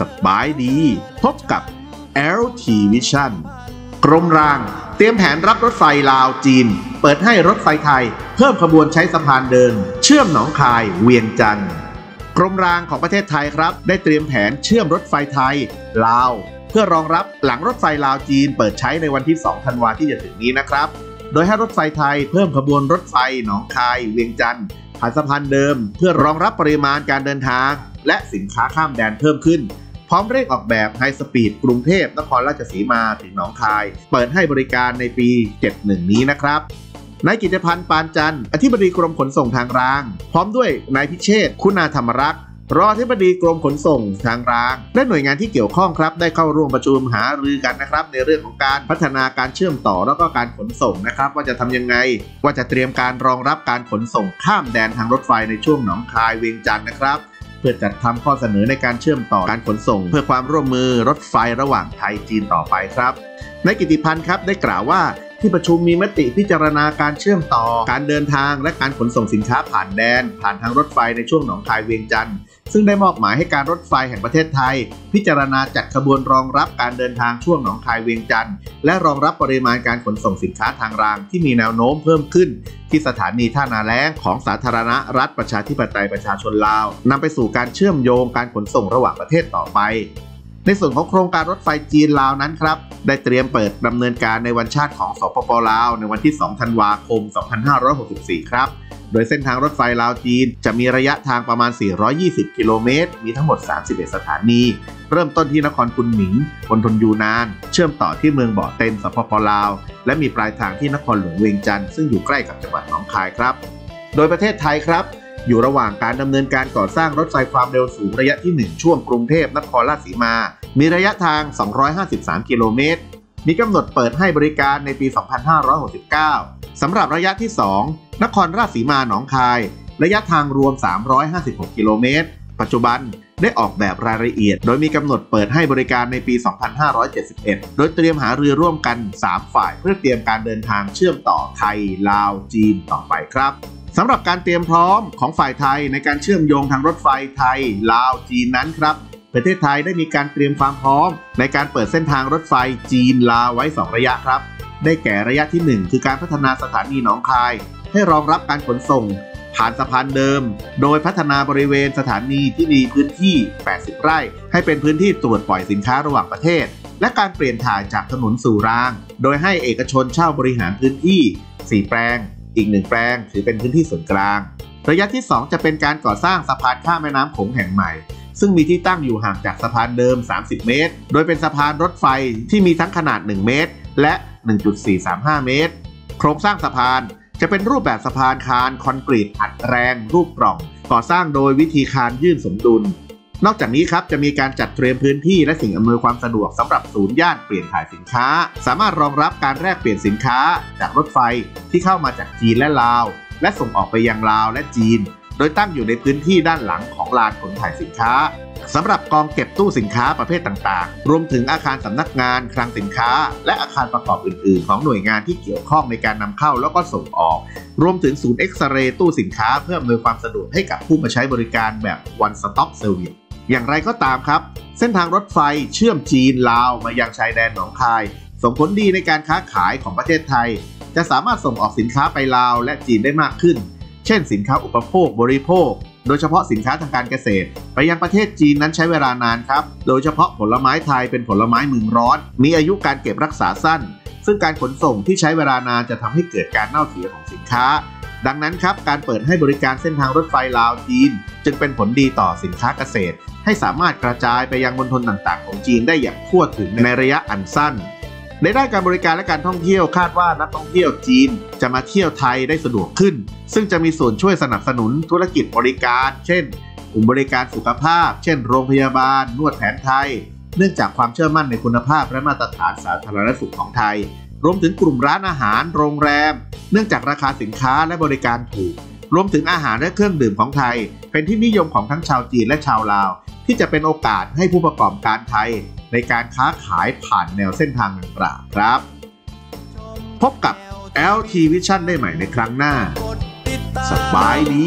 สบายดี พบกับ LT Vision กรมราง เตรียมแผนรับรถไฟลาวจีน เปิดให้รถไฟไทย เพิ่มขบวนใช้สะพานเดิน เชื่อมหนองคายเวียงจันทน์กรมรางของประเทศไทยครับ ได้เตรียมแผนเชื่อมรถไฟไทยลาว เพื่อรองรับหลังรถไฟลาวจีน เปิดใช้ในวันที่ 2 ธันวาที่จะถึงนี้นะครับ โดยให้รถไฟไทยเพิ่มขบวนรถไฟหนองคายเวียงจันทน์ผ่านสะพานเดิม เพื่อรองรับปริมาณการเดินทาง และสินค้าข้ามแดนเพิ่มขึ้น พร้อมเร่งออกแบบไฮสปีดกรุงเทพนครราชสีมาถึงหนองคาย เปิดให้บริการในปี 71 นี้นะครับนายกิตพันธ์ปานจันทร์อธิบดีกรมขนส่งทางราง พร้อมด้วยนายพิเชษคุณาธรรมรักษ์รองอธิบดีกรมขนส่งทางราง และหน่วยงานที่เกี่ยวข้องครับ ได้เข้าร่วมประชุมหารือกันนะครับ ในเรื่องของการพัฒนาการเชื่อมต่อแล้วก็การขนส่งนะครับ ว่าจะทำยังไง ว่าจะเตรียมการรองรับการขนส่งข้ามแดนทางรถไฟในช่วงหนองคายเวียงจันทร์นะครับ เพื่อจัดทำข้อเสนอในการเชื่อมต่อการขนส่ง เพื่อความร่วมมือรถไฟระหว่างไทยจีนต่อไปครับนายกิติพันธ์ครับได้กล่าวว่า ที่ประชุมมีมติพิจารณาการเชื่อมต่อ การเดินทางและการขนส่งสินค้าผ่านแดน ผ่านทางรถไฟในช่วงหนองคายเวียงจันทร์ซึ่งได้มอบหมายให้การรถไฟแห่งประเทศไทย พิจารณาจัดขบวนรองรับการเดินทางช่วงหนองคายเวียงจันทร์และรองรับปริมาณการขนส่งสินค้าทางรางที่มีแนวโน้มเพิ่มขึ้น ที่สถานีท่านาแล้งของสาธารณรัฐประชาธิปไตยประชาชนลาว นำไปสู่การเชื่อมโยงการขนส่งระหว่างประเทศต่อไป ในส่วนของโครงการรถไฟจีนลาวนั้นครับ ได้เตรียมเปิดดำเนินการในวันชาติของสปปลาว ในวันที่ 2 ธันวาคม 2564 ครับ โดยเส้นทางรถไฟลาวจีนจะมีระยะทางประมาณ 420 กิโลเมตร มีทั้งหมด 31 สถานี เริ่มต้นที่นครคุนหมิงบนทนยูนาน เชื่อมต่อที่เมืองบ่อเต็นสปปลาว และมีปลายทางที่นครหลวงเวียงจันทร์ซึ่งอยู่ใกล้กับจังหวัดหนองคายครับ โดยประเทศไทยครับ อยู่ระหว่างการดำเนินการก่อสร้างรถไฟความเร็วสูงระยะที่ 1 ช่วงกรุงเทพนครราชสีมา มีระยะทาง 253 กิโลเมตร มีกำหนดเปิดให้บริการในปี 2569 สำหรับระยะที่ 2 นครราชสีมาหนองคาย ระยะทางรวม 356 กิโลเมตร ปัจจุบันได้ออกแบบรายละเอียด โดยมีกำหนดเปิดให้บริการในปี 2571 โดยเตรียมหารือร่วมกัน 3 ฝ่ายเพื่อเตรียมการเดินทางเชื่อมต่อไทย ลาว จีนต่อไปครับ สำหรับการเตรียมพร้อมของฝ่ายไทยในการเชื่อมโยงทางรถไฟไทย ลาวจีนนั้นครับ ประเทศไทยได้มีการเตรียมความพร้อม ในการเปิดเส้นทางรถไฟจีนลาวไว้ 2 ระยะครับ ได้แก่ระยะที่ 1 คือการพัฒนาสถานีหนองคาย ให้รองรับการขนส่ง ผ่านสะพานเดิม โดยพัฒนาบริเวณสถานีที่มีพื้นที่ 80 ไร่ ให้เป็นพื้นที่ตรวจปล่อยสินค้าระหว่างประเทศ และการเปลี่ยนถ่ายจากถนนสู่ราง โดยให้เอกชนเช่าบริหารพื้นที่ 4 แปลง อีกหนึ่งแปลงถือเป็นพื้นที่ส่วนกลาง ระยะที่ 2 จะเป็นการก่อสร้างสะพานข้ามแม่น้ำโขงแห่งใหม่ ซึ่งมีที่ตั้งอยู่ห่างจากสะพานเดิม 30 เมตร โดยเป็นสะพานรถไฟที่มีทั้งขนาด 1 เมตร และ 1.435 เมตร โครงสร้างสะพานจะเป็นรูปแบบสะพานคานคอนกรีตอัดแรงรูปปล่อง ก่อสร้างโดยวิธีคานยื่นสมดุล นอกจากนี้ครับจะมีการจัดเตรียมพื้นที่และสิ่งอำนวยความสะดวกสำหรับศูนย์ย่านเปลี่ยนถ่ายสินค้า สามารถรองรับการแลกเปลี่ยนสินค้า จากรถไฟที่เข้ามาจากจีนและลาว และส่งออกไปยังลาวและจีน โดยตั้งอยู่ในพื้นที่ด้านหลังของลานขนถ่ายสินค้าสำหรับกองเก็บตู้สินค้าประเภทต่างๆ รวมถึงอาคารสำนักงานคลังสินค้า และอาคารประกอบอื่น ๆ ของหน่วยงานที่เกี่ยวข้องในการนำเข้าแล้วก็ส่งออก รวมถึงศูนย์เอ็กซเรย์ตู้สินค้าเพื่ออำนวยความสะดวกให้กับผู้มาใช้บริการแบบ one stop service อย่างไรก็ตามครับ เส้นทางรถไฟเชื่อมจีนลาวมายังชายแดนหนองคาย ส่งผลดีในการค้าขายของประเทศไทย จะสามารถส่งออกสินค้าไปลาวและจีนได้มากขึ้น เช่น สินค้าอุปโภคบริโภค โดยเฉพาะสินค้าทางการเกษตร ไปยังประเทศจีนนั้นใช้เวลานานครับ โดยเฉพาะผลไม้ไทยเป็นผลไม้เมืองร้อน มีอายุการเก็บรักษาสั้น ซึ่งการขนส่งที่ใช้เวลานานจะทำให้เกิดการเน่าเสียของสินค้าดังนั้นครับ การเปิดให้บริการเส้นทางรถไฟลาวจีน จึงเป็นผลดีต่อสินค้าเกษตร ให้สามารถกระจายไปยังมณฑลต่างๆ ของจีนได้อย่างทั่วถึงในระยะอันสั้น ในด้านการบริการและการท่องเที่ยวคาดว่านักท่องเที่ยวจีนจะมาเที่ยวไทยได้สะดวกขึ้น ซึ่งจะมีส่วนช่วยสนับสนุนธุรกิจบริการ เช่นกลุ่มบริการสุขภาพ เช่น โรงพยาบาล นวดแผนไทย เนื่องจากความเชื่อมั่นในคุณภาพและมาตรฐานสาธารณสุขของไทย รวมถึงกลุ่มร้านอาหาร โรงแรม เนื่องจากราคาสินค้าและบริการถูก รวมถึงอาหารและเครื่องดื่มของไทย เป็นที่นิยมของทั้งชาวจีนและชาวลาว ที่จะเป็นโอกาสให้ผู้ประกอบการไทย ในการค้าขายผ่านแนวเส้นทางดังกล่าวครับ พบกับ LT Vision ได้ใหม่ในครั้งหน้า สบายดี